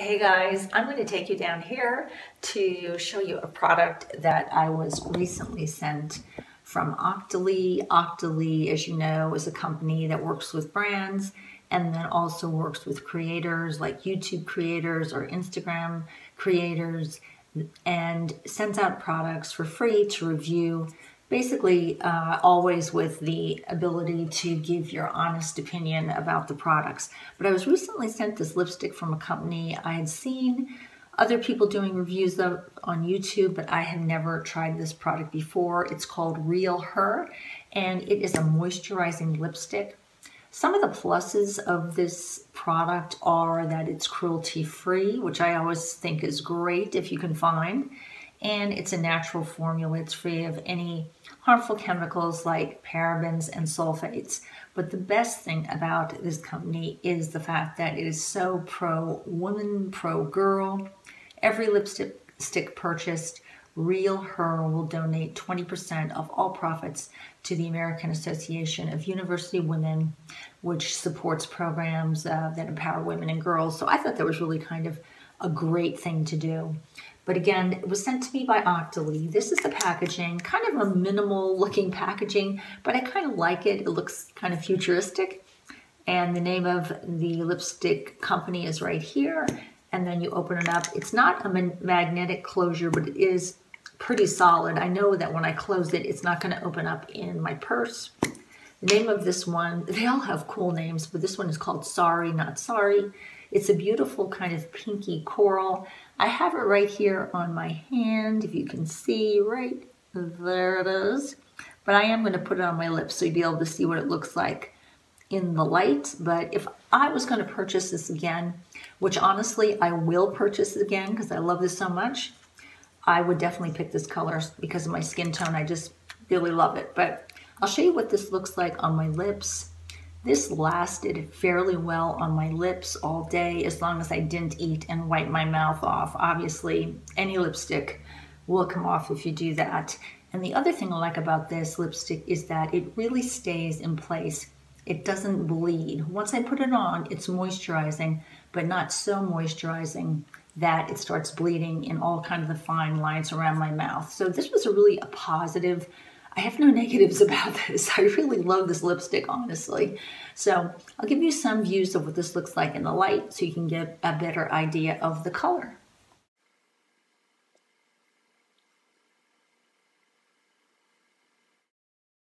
Hey guys, I'm going to take you down here to show you a product that I was recently sent from Octoly. Octoly, as you know, is a company that works with brands and then also works with creators like YouTube creators or Instagram creators and sends out products for free to review basically uh, always with the ability to give your honest opinion about the products. But I was recently sent this lipstick from a company I had seen other people doing reviews of on YouTube, but I have never tried this product before. It's called Real Her, and it is a moisturizing lipstick. Some of the pluses of this product are that it's cruelty-free, which I always think is great if you can find and it's a natural formula. It's free of any harmful chemicals like parabens and sulfates. But the best thing about this company is the fact that it is so pro woman, pro girl. Every lipstick stick purchased, Real Her will donate 20% of all profits to the American Association of University Women, which supports programs uh, that empower women and girls. So I thought that was really kind of a great thing to do. But again, it was sent to me by Octoly. This is the packaging, kind of a minimal looking packaging, but I kind of like it. It looks kind of futuristic. And the name of the lipstick company is right here. And then you open it up. It's not a magnetic closure, but it is pretty solid. I know that when I close it, it's not going to open up in my purse. The name of this one, they all have cool names, but this one is called Sorry Not Sorry. It's a beautiful kind of pinky coral. I have it right here on my hand, if you can see, right there it is. But I am going to put it on my lips so you'll be able to see what it looks like in the light. But if I was going to purchase this again, which honestly I will purchase again because I love this so much, I would definitely pick this color because of my skin tone. I just really love it. But I'll show you what this looks like on my lips. This lasted fairly well on my lips all day as long as I didn't eat and wipe my mouth off. Obviously, any lipstick will come off if you do that. And the other thing I like about this lipstick is that it really stays in place. It doesn't bleed. Once I put it on, it's moisturizing, but not so moisturizing that it starts bleeding in all kind of the fine lines around my mouth. So this was a really a positive I have no negatives about this. I really love this lipstick, honestly. So I'll give you some views of what this looks like in the light so you can get a better idea of the color.